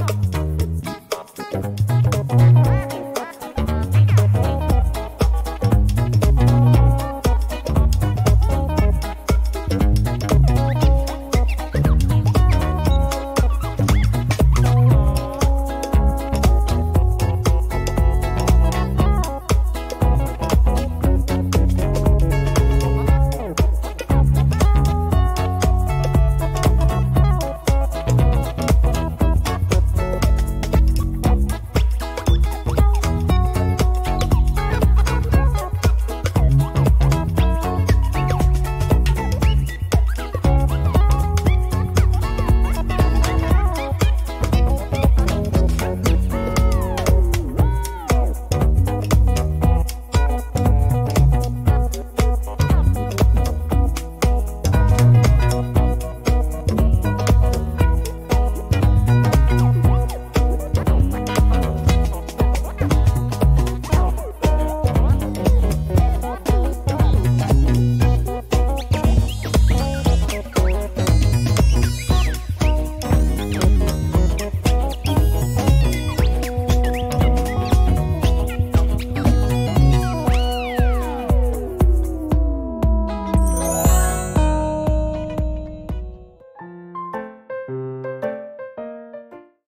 stop.